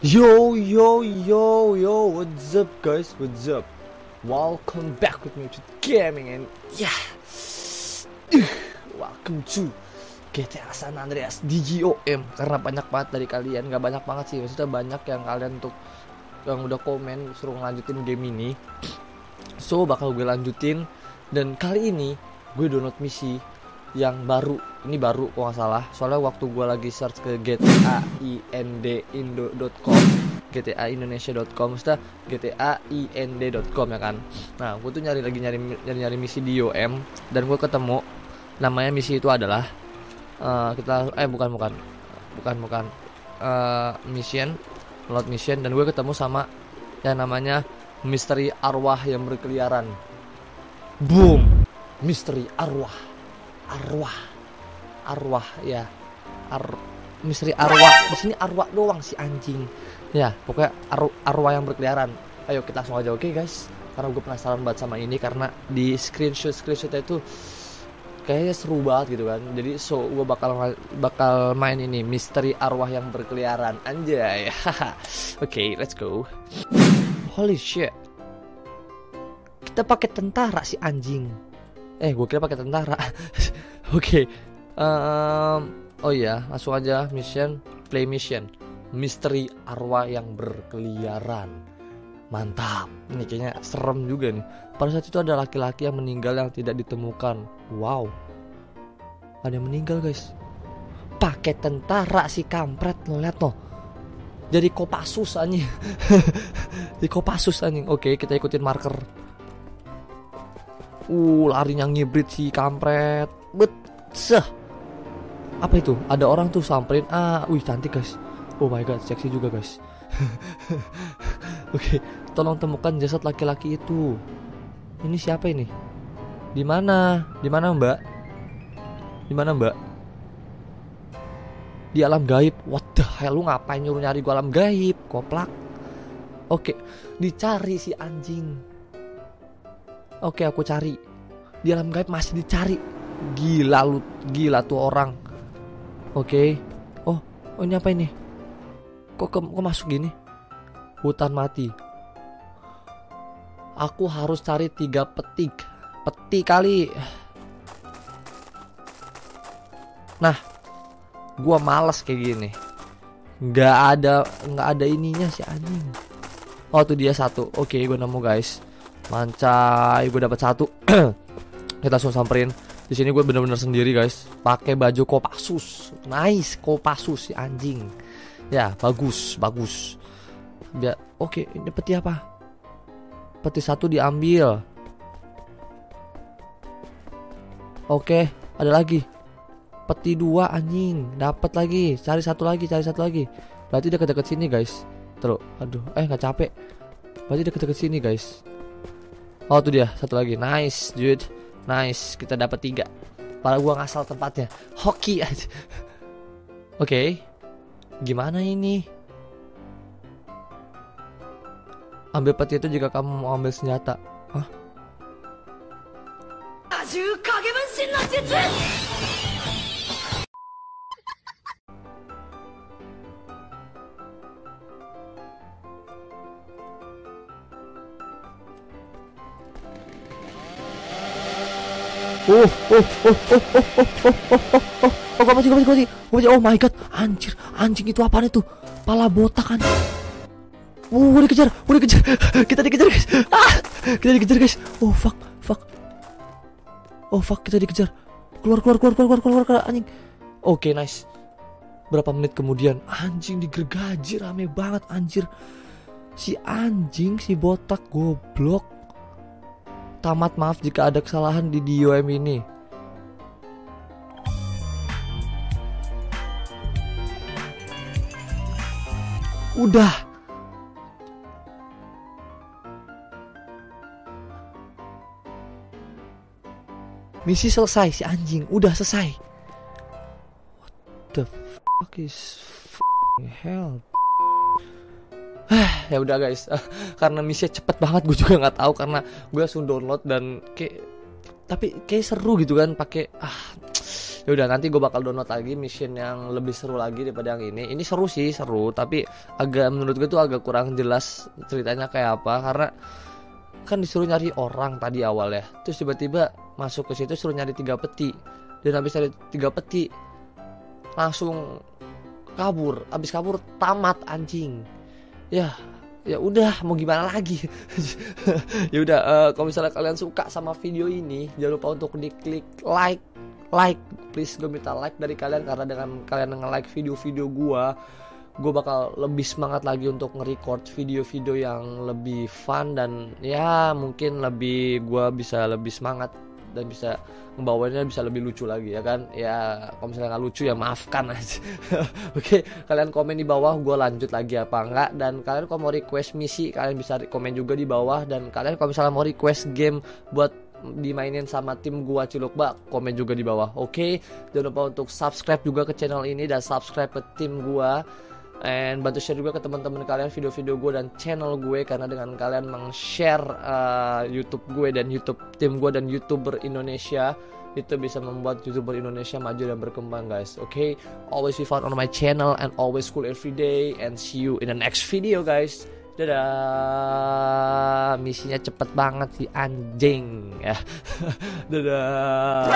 Yo yo yo yo, what's up guys? What's up? Welcome back with me to gaming and yeah, welcome to GTA San Andreas DGOM karena banyak banget dari kalian. Nggak banyak banget sih maksudnya banyak yang kalian untuk yang udah komen suruh ngelanjutin game ini. So bakal gue lanjutin. Dan kali ini gue download misi yang baru ini baru kok nggak salah. Soalnya waktu gue lagi search ke GTA indo.com GTA Indonesia.com maksudnya GTA ind.com ya kan. Nah gue tuh nyari lagi nyari nyari nyari misi di UM dan gue ketemu namanya misi itu adalah uh, kita eh bukan bukan bukan bukan uh, mission load mission dan gue ketemu sama yang namanya misteri arwah yang berkeliaran. Boom! Misteri arwah. Arwah arwah ya. Ar misteri arwah. Di sini arwah doang si anjing. Ya pokoknya ar arwah yang berkeliaran. Ayo kita langsung aja oke okay, guys? Karena gue penasaran banget sama ini karena di screenshot screenshotnya itu kayaknya seru banget gitu kan. Jadi so gue bakal bakal main ini misteri arwah yang berkeliaran. Anjay. Oke okay, let's go. Holy shit. Kita pakai tentara si anjing. Eh gue kira pakai tentara. Oke. okay. Um, oh ya langsung aja mission play mission. Misteri arwah yang berkeliaran. Mantap. Ini kayaknya serem juga nih. Pada saat itu ada laki-laki yang meninggal yang tidak ditemukan. Wow. Ada yang meninggal guys. Pakai tentara si kampret lo lihat tuh jadi kopasus anjing. Di kopasus anjing. Oke kita ikutin marker. Uh larinya ngibrit si kampret. Bet seh apa itu? Ada orang tuh samperin ah wih cantik guys. Oh my god seksi juga guys. Oke okay, tolong temukan jasad laki-laki itu. Ini siapa ini? Di mana? Di mana mbak? Di mana mbak? Di alam gaib. What the hell lu ngapain nyuruh nyari gua alam gaib? Koplak oke dicari si anjing. Oke aku cari. Di alam gaib masih dicari. Gila lu Gila tuh orang Oke. Oh Oh ini apa ini? Kok, ke, kok masuk gini? Hutan mati. Aku harus cari tiga petik. Peti kali. Nah Gua males kayak gini. Gak ada Gak ada ininya si anjing. Oh tuh dia satu. Oke gue nemu guys. Mancai, gue dapat satu. Kita langsung samperin. Di sini gue bener-bener sendiri guys. Pakai baju Kopassus. Nice, Kopassus si anjing. Ya, bagus, bagus. Biar oke, okay, ini peti apa? Peti satu diambil. Oke, okay, ada lagi. Peti dua anjing, dapat lagi. Cari satu lagi, cari satu lagi. Berarti deket-deket sini guys. Terus, aduh, eh nggak capek. Berarti deket-deket sini guys. Oh tuh dia satu lagi nice dude nice kita dapat tiga. Padahal gua ngasal tempatnya. Hoki aja. Oke okay. Gimana ini? Ambil peti itu jika kamu mau ambil senjata. Hah? Oh, oh, oh, oh, oh, oh, oh, oh, oh, oh, gue masih, gue masih, gue masih, oh my god, anjir, anjing itu apa itu? Pala botak kan? Uh, gue dikejar, gue dikejar, kita dikejar guys, ah, kita dikejar guys, oh fuck, fuck, oh fuck, kita dikejar, keluar, keluar, keluar, keluar, keluar, keluar, anjing, oke okay, nice, berapa menit kemudian, anjing digergaji rame banget, anjir, si anjing, si botak goblok, Tamat maaf jika ada kesalahan di DOM ini. Udah. Misi selesai si anjing, udah selesai. What the fuck is hell? Ya udah guys. Karena misinya cepet banget gue juga nggak tahu karena gue langsung download dan kayak tapi kayak seru gitu kan pakai ah ya udah nanti gue bakal download lagi mission yang lebih seru lagi daripada yang ini. Ini seru sih seru tapi agak menurut gue tuh agak kurang jelas ceritanya kayak apa karena kan disuruh nyari orang tadi awal ya terus tiba-tiba masuk ke situ suruh nyari tiga peti dan habis nyari tiga peti langsung kabur habis kabur tamat anjing ya ya udah mau gimana lagi? Ya udah uh, kalau misalnya kalian suka sama video ini jangan lupa untuk diklik like like. Please gue minta like dari kalian karena dengan kalian nge-like video-video gue gue bakal lebih semangat lagi untuk nge-record video-video yang lebih fun dan ya mungkin lebih gue bisa lebih semangat dan bisa membawanya bisa lebih lucu lagi ya kan? Ya kalau misalnya nggak lucu ya maafkan aja. Oke kalian komen di bawah gue lanjut lagi apa enggak dan kalian kalau mau request misi kalian bisa komen juga di bawah dan kalian kalau misalnya mau request game buat dimainin sama tim gua Cilukba komen juga di bawah. Oke okay? jangan lupa untuk subscribe juga ke channel ini dan subscribe ke tim gua and bantu share juga ke teman-teman kalian video-video gue dan channel gue karena dengan kalian meng-share uh, YouTube gue dan YouTube tim gue dan youtuber Indonesia itu bisa membuat youtuber Indonesia maju dan berkembang guys. Oke okay? always be found on my channel and always cool every day and see you in the next video guys. Dadah! Misinya cepet banget sih anjing. Dadah